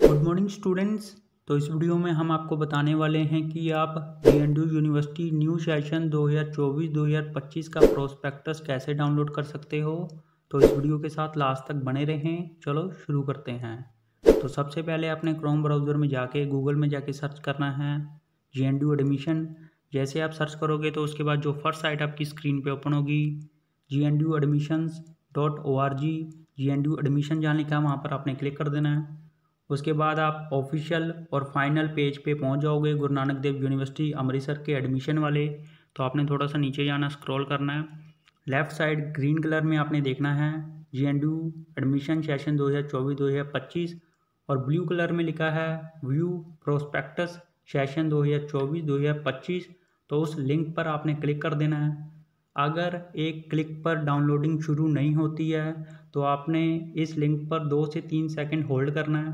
Good morning students तो इस video में हम आपको बताने वाले हैं कि आप डी यूनिवर्सिटी न्यू सेशन 2024-2025 का प्रोस्पेक्टस कैसे डाउनलोड कर सकते हो? तो इस वीडियो के साथ लास्ट तक बने रहें। चलो शुरू करते हैं। तो सबसे पहले आपने क्रोम ब्राउज़र में जाके गूगल में जाके सर्च करना है। जी एडमिशन जैसे आप सर्च करोगे तो उसके बाद जो फ़र्स्ट साइट आपकी स्क्रीन पे ओपन होगी। G N D admissions dot O R G G N D admission जहाँ लिखा है वहाँ पर आपने क्लिक कर देना है। उसके बाद आप ऑफिशियल और फाइनल पेज पे पहुँच जाओगे गुरु नानक देव यूनिवर्सिटी अमृतसर के एडमिशन वाले। तो आपने थोड़ा सा नीचे जाना स्क्रॉल करना है। लेफ़्ट साइड ग्रीन कलर में आपने देखना है जी एडमिशन सेशन दो हज़ार चौबीस, दो हज़ार पच्चीस और ब्लू कलर में लिखा है व्यू प्रोस्पेक्टस सेशन दो हज़ार चौबीस, दो हज़ार पच्चीस। तो उस लिंक पर आपने क्लिक कर देना है। अगर एक क्लिक पर डाउनलोडिंग शुरू नहीं होती है तो आपने इस लिंक पर दो से तीन सेकंड होल्ड करना है।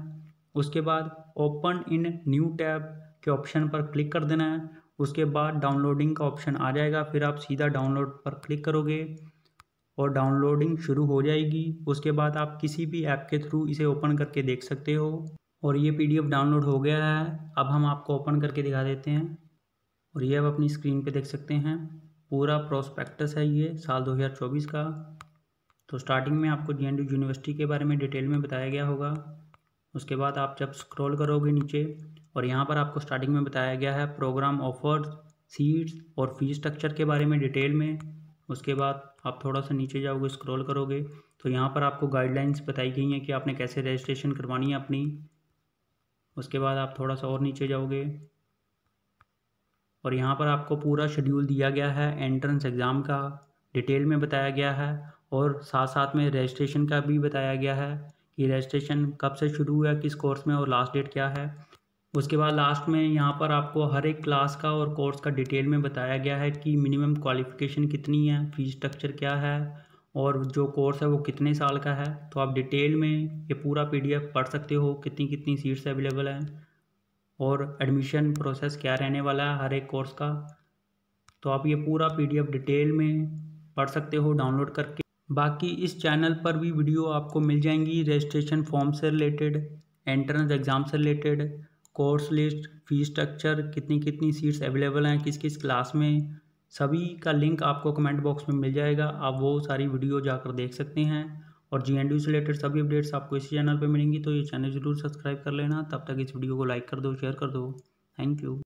उसके बाद ओपन इन न्यू टैब के ऑप्शन पर क्लिक कर देना है। उसके बाद डाउनलोडिंग का ऑप्शन आ जाएगा, फिर आप सीधा डाउनलोड पर क्लिक करोगे और डाउनलोडिंग शुरू हो जाएगी। उसके बाद आप किसी भी ऐप के थ्रू इसे ओपन करके देख सकते हो और ये पीडीएफ डाउनलोड हो गया है। अब हम आपको ओपन करके दिखा देते हैं और ये आप अपनी स्क्रीन पे देख सकते हैं। पूरा प्रोस्पेक्टस है ये, साल 2024 का। तो स्टार्टिंग में आपको जी यूनिवर्सिटी के बारे में डिटेल में बताया गया होगा। उसके बाद आप जब स्क्रॉल करोगे नीचे, और यहाँ पर आपको स्टार्टिंग में बताया गया है प्रोग्राम ऑफर्स सीट्स और फ़ीस स्ट्रक्चर के बारे में डिटेल में। उसके बाद आप थोड़ा सा नीचे जाओगे स्क्रॉल करोगे तो यहाँ पर आपको गाइडलाइंस बताई गई हैं कि आपने कैसे रजिस्ट्रेशन करवानी है अपनी। उसके बाद आप थोड़ा सा और नीचे जाओगे, और यहाँ पर आपको पूरा शेड्यूल दिया गया है एंट्रेंस एग्ज़ाम का। डिटेल में बताया गया है, और साथ साथ में रजिस्ट्रेशन का भी बताया गया है। कि रजिस्ट्रेशन कब से शुरू हुआ, किस कोर्स में और लास्ट डेट क्या है। उसके बाद लास्ट में यहाँ पर आपको हर एक क्लास का और कोर्स का डिटेल में बताया गया है कि मिनिमम क्वालिफ़िकेशन कितनी है फ़ीस स्ट्रक्चर क्या है और जो कोर्स है वो कितने साल का है। तो आप डिटेल में ये पूरा पीडीएफ पढ़ सकते हो, कितनी कितनी सीट्स अवेलेबल हैं और एडमिशन प्रोसेस क्या रहने वाला है हर एक कोर्स का। तो आप ये पूरा पीडीएफ डिटेल में पढ़ सकते हो डाउनलोड करके। बाकी इस चैनल पर भी वीडियो आपको मिल जाएँगी रजिस्ट्रेशन फॉर्म से रिलेटेड एंट्रेंस एग्ज़ाम से related course list fees structure कितनी कितनी सीट्स अवेलेबल हैं, किस किस क्लास में, सभी का लिंक आपको कमेंट बॉक्स में मिल जाएगा। आप वो सारी वीडियो जाकर देख सकते हैं और जी एन से रिलेटेड सभी अपडेट्स आपको इसी चैनल पर मिलेंगी। तो ये चैनल ज़रूर सब्सक्राइब कर लेना। तब तक इस वीडियो को लाइक कर दो शेयर कर दो। Thank you